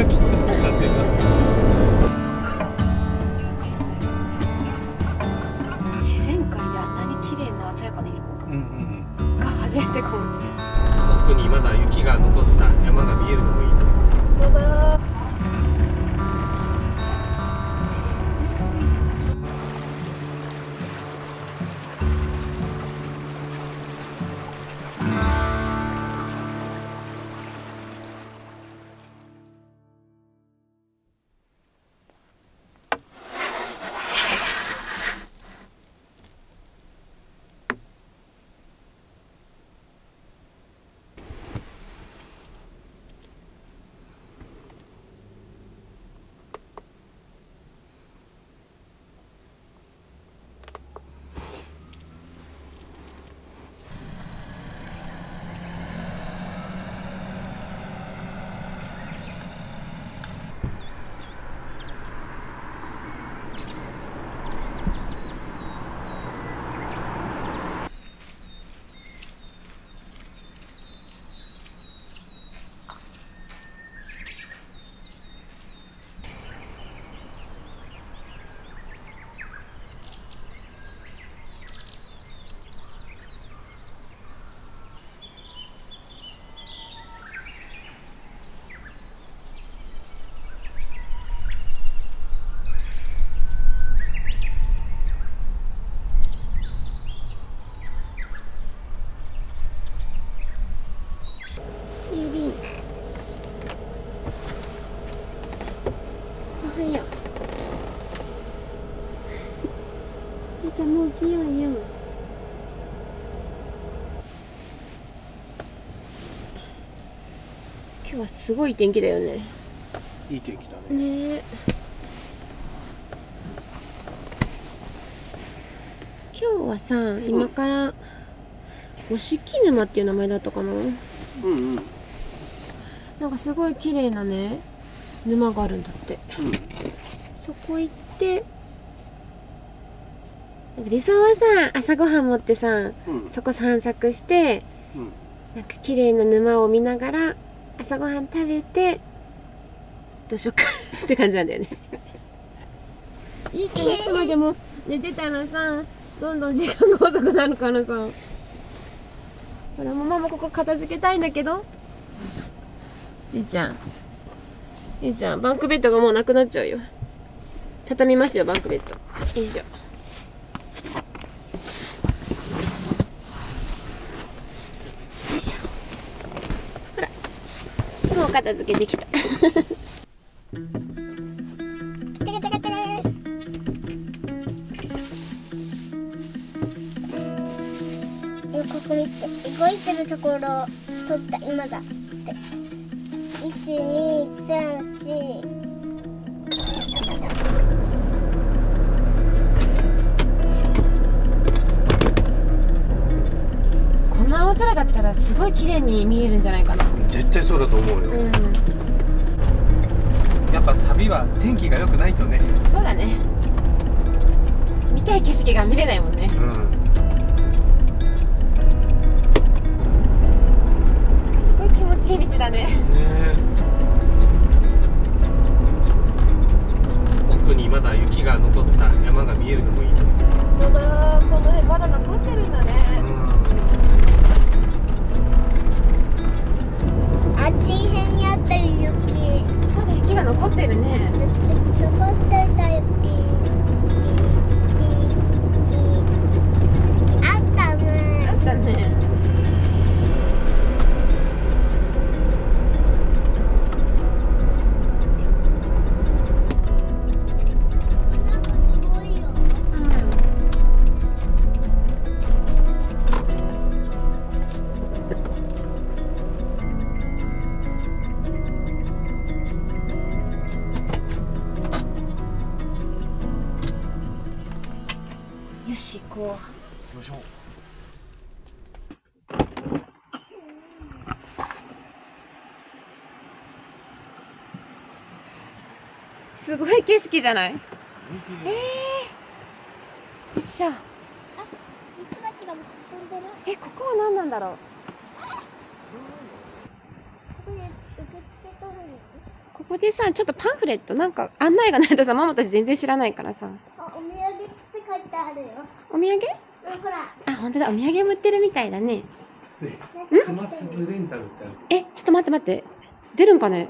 ゃきつくなってる今日はすごい天気だよね。いい天気だね。ね。え今日はさ今から五色沼っていう名前だったかな？うんうん。なんかすごい綺麗なね沼があるんだって。うん。そこ行って理想はさ朝ごはん持ってさうん。そこ散策してうん。なんか綺麗な沼を見ながら朝ごはん食べてどうしようかって感じなんだよね。いいけどいつまでも寝てたらさどんどん時間が遅くなるからさ。ほらもママここ片付けたいんだけど。いいちゃん。いいちゃんバンクベッドがもうなくなっちゃうよ。畳みますよバンクベッド。よいしょよいしょほらもう片付けできた。ここ見て動いてるところ撮った今だって1234この青空だったらすごい綺麗に見えるんじゃないかな絶対そうだと思うよ、うん。やっぱ旅は天気が良くないとね。そうだね。見たい景色が見れないもんね。うんなんかすごい気持ちいい道だね。ね。奥にまだ雪が残った山が見えるのもいいね。本当だこの辺まだ残ってるんだねあっち辺にあった雪まだ雪が残ってるね。残ってた雪あったあねったねよし行きましょう。すごい景色じゃない？えー、よいしょえここは何なんだろう？ここでさちょっとパンフレットなんか案内がないとさママたち全然知らないからさあお土産って書いてあるよ。お土産？うんほら。あ本当だ。お土産も売ってるみたいだね。ね熊鈴レンタルってある。えちょっと待って待って。出るんかね？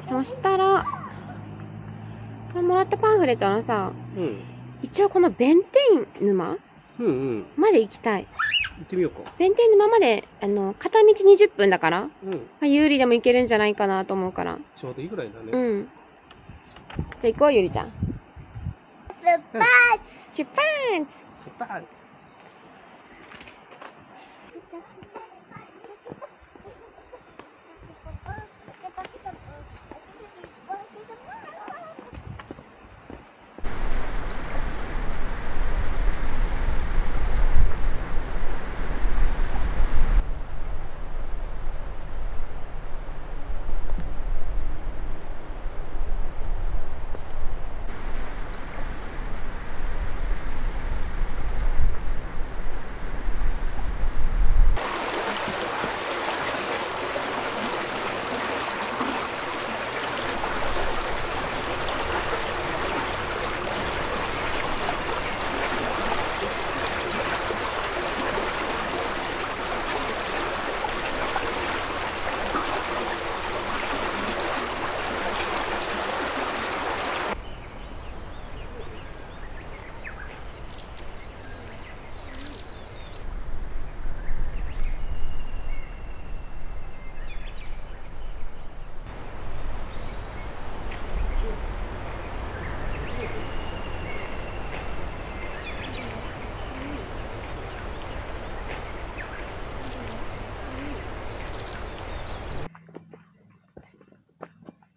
そしたらもらったパンフレットのさうん。一応この弁天沼うんうん。まで行きたい。行ってみようか。弁天沼まであの片道20分だから、まうん。あ、有利でも行けるんじゃないかなと思うから。ちょうどいいぐらいだね。うん。じゃあ行こうゆりちゃん。スパー出発！スパ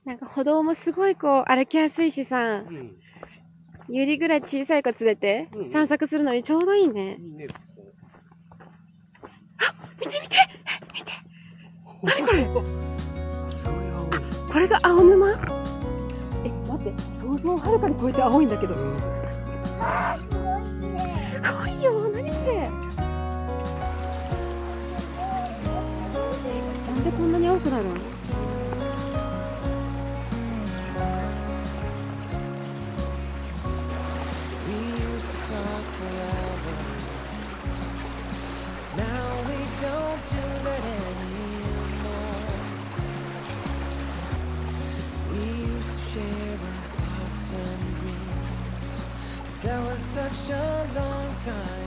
なんか歩道もすごいこう歩きやすいしさうん。ゆりぐらい小さい子連れてうんうん。散策するのにちょうどいいね、いいねこ見て見てえ見て。何これ？こすごい。青いこれが青沼？え待って想像をはるかに超えて青いんだけど。うん。すごいよ何これ？なんでこんなに青くなるの？Such a long time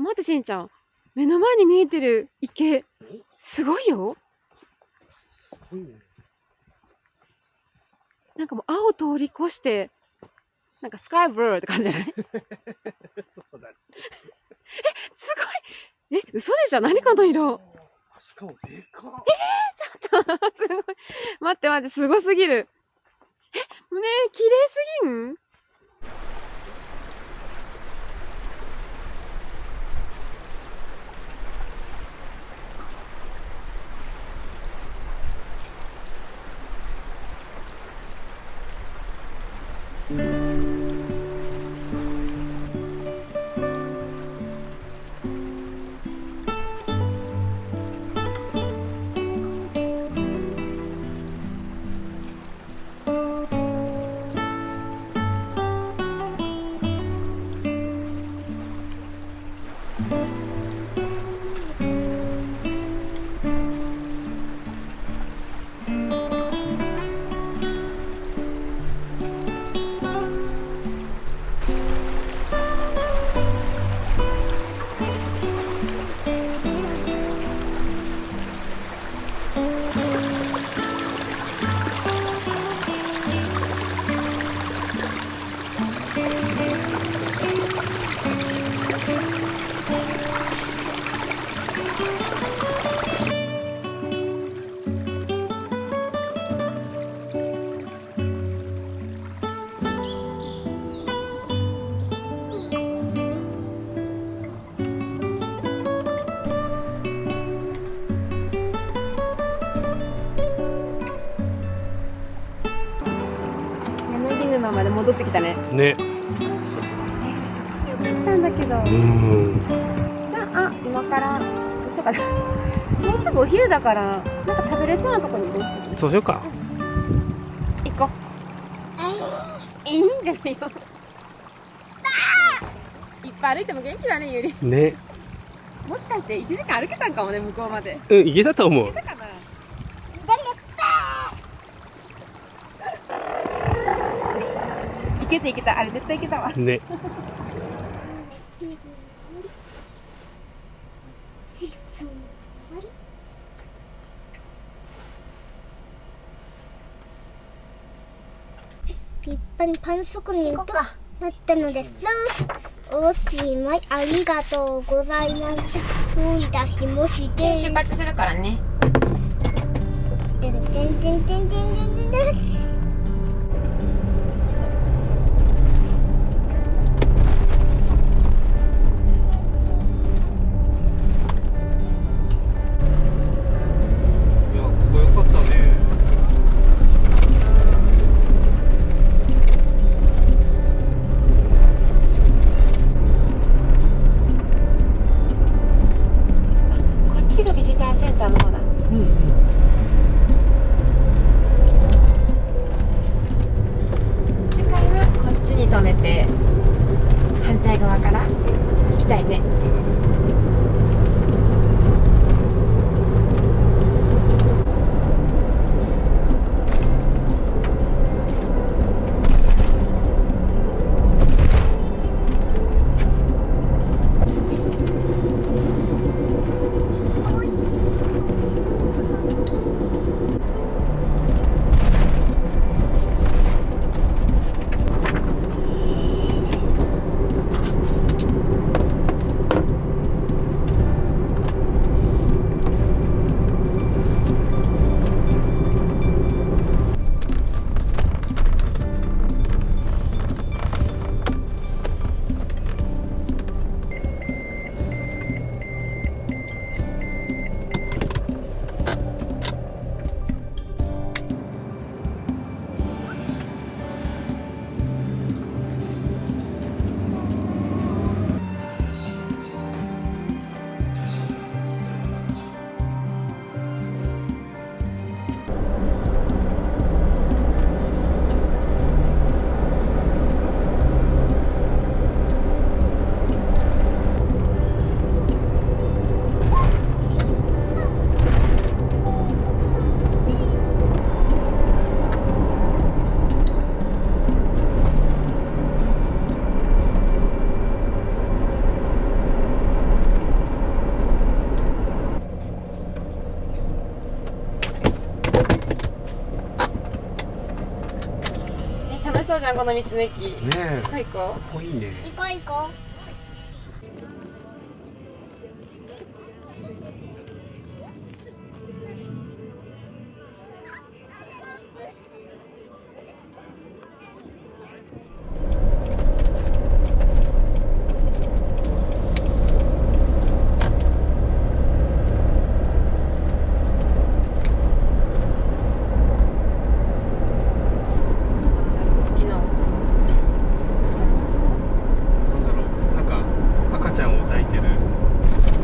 待ってしんちゃん。目の前に見えてる池すごいよ。すごいね。なんかもう青通り越してなんかスカイブルーって感じじゃない？そうだね。すごい！え嘘でしょ？何この色？あしかもでかっ。すごい。待って待ってすごすぎる。えねえ綺麗すぎん？戻ってきたね。ね。よかったんだけど。うん。じゃああ今からどうしようかな。もうすぐお昼だからなんか食べれそうなとこに移動してそうしようか。行こう。いいんじゃないよ。いっぱい歩いても元気だねゆり。ね。もしかして1時間歩けたんかもね向こうまで。うん、いけたと思う行け。たかな行けた。あれ絶対行けたわ。ね。立派にパン職人となったのです。おしまいありがとうございます。どういたしまして。出発するからね。てんてんてんてんてんてんてんですから。行きたいね。じゃんこの道の駅。ねえ。こいいね行こう行こうなんだろう昨日観音様なんだろうなんか赤ちゃんを抱いてる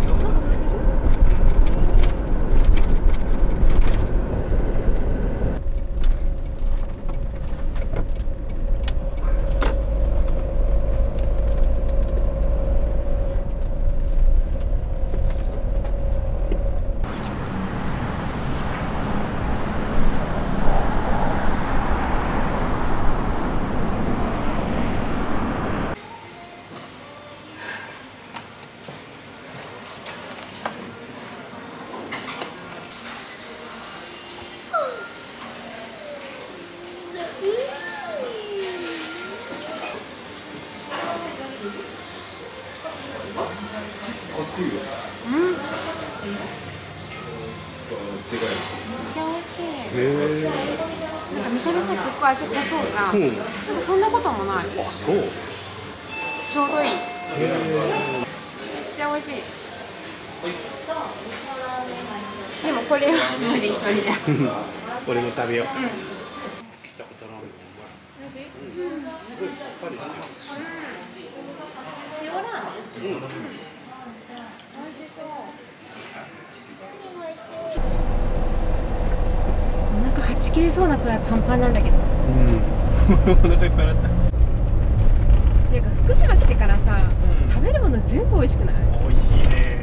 像なんかどうやってるめっちゃ美味しいへえなんか見た目さすっごい味濃そうじゃん、うん。なんかそんなこともない。あそう。へちょうどいい。めっえちゃ美味しい。でもこれは無理一人じゃ。俺も食べよう。うん。塩ラーメンうん。美味しそう。お腹はち切れそうなくらいパンパンなんだけどうん。お腹いっぱいになったっていうか福島来てからさ、うん。食べるもの全部美味しくない？美味しいね。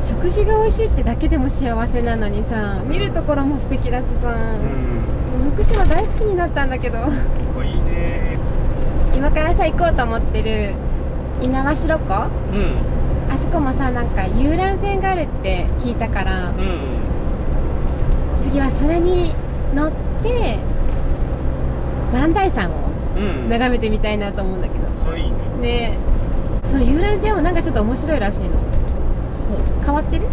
食事が美味しいってだけでも幸せなのにさ見るところも素敵だしさ、うん。もう福島大好きになったんだけど。ここいいね。今からさ行こうと思ってる猪苗代湖？あうん。そこもさなんか遊覧船があるって聞いたからうん。次はそれに乗って磐梯山をうん。眺めてみたいなと思うんだけど。それいいね。でその遊覧船もなんかちょっと面白いらしいの。変わってる？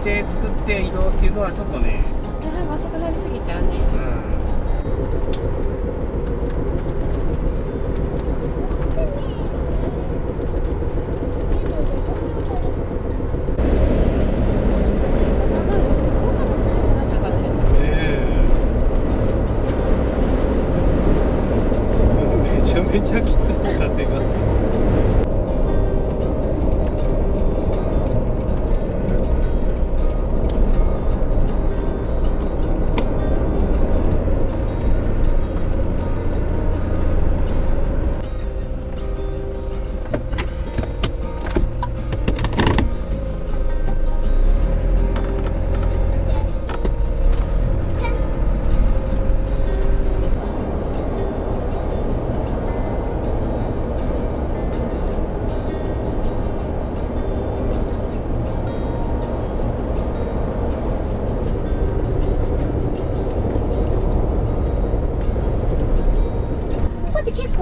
States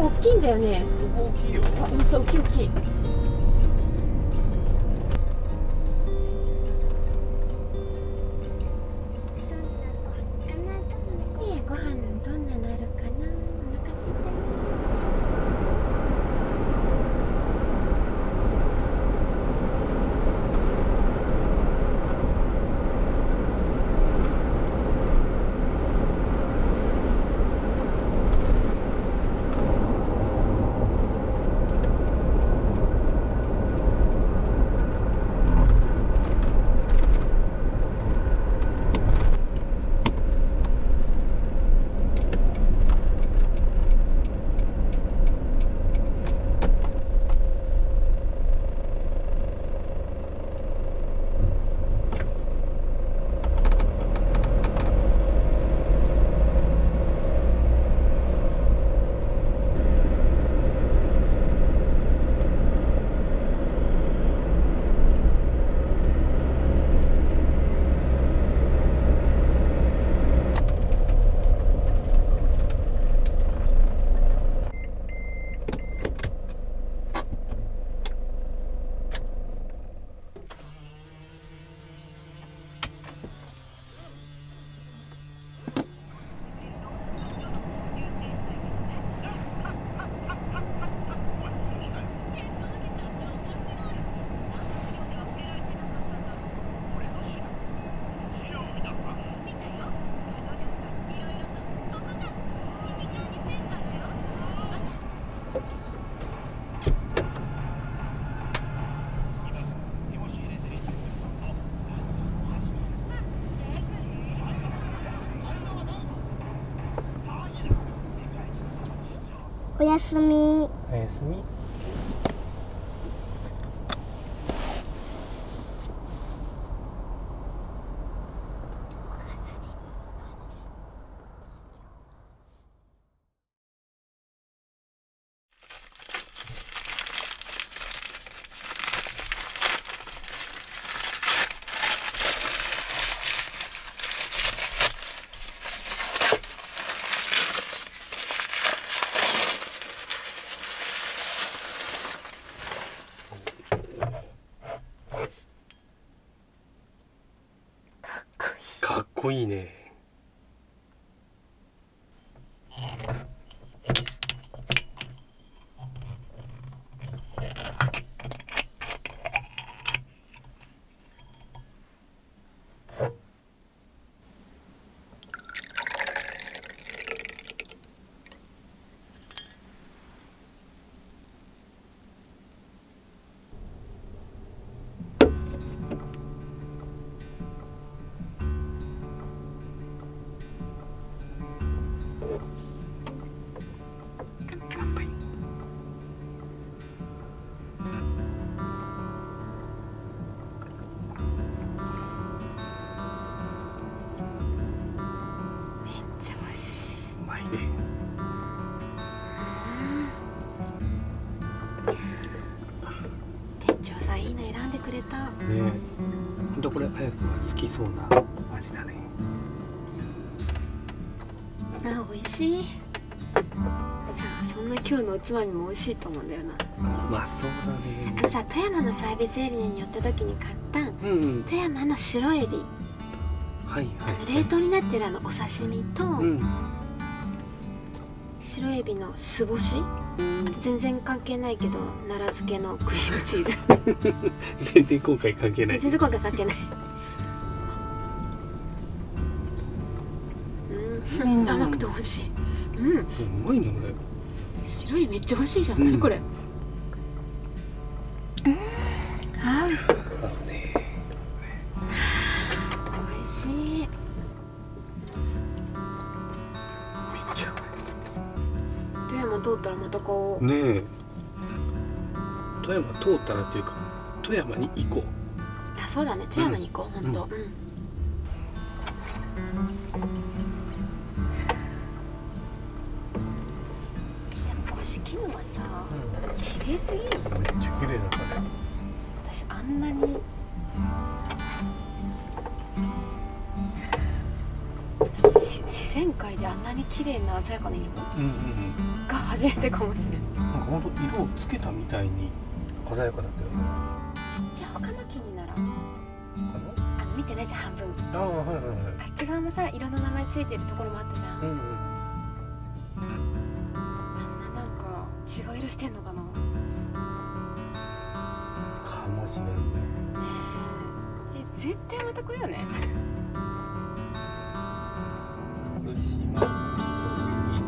大きいんだよね。大きいよ。あ、そう大きい大きい。おやすみおやすみいいね。そうな味だね。あ美味しい。さあそんな今日のおつまみも美味しいと思うんだよな。まあそうだね。あのさ富山のサービスエリアに寄った時に買った、うんうん、富山の白エビ。はいはい、あの冷凍になってるあのお刺身と、うん、白エビの酢干し。あと全然関係ないけど奈良漬けのクリームチーズ。全然今回関係ない。全然今回関係ない。うん甘くて美味しい。うん。うまいねこれ白いめっちゃ美味しいじゃん、うん。何これ。ああのね。美味しい。めっちゃ富山通ったらまたこう。ねえ。富山通ったらっていうか富山に行こあそうだね。富山に行こう、ほんと。ううんでも五色沼さ綺麗すぎるうめっちゃ綺麗だったね私あんなにし自然界であんなに綺麗な鮮やかな色うんうんうん。が初めてかもしれん。めっなんかほんと色をつけたみたいに鮮やかだったよね。ちゃ他の木にならかあの見てないじゃん半分。なああはいはいはい。あっち側もさ色の名前ついてるところもあったじゃん、うんうんか違う色してんのかな？ねかもしれんね。え。え絶対また来ようね福島栃木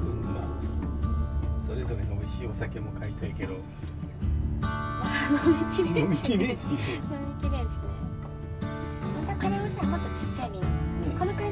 群馬それぞれの美味しいお酒も買いたいけど。飲みきれんしね。飲みきれんしね。またこれもさもっとちっちゃい瓶。このくらい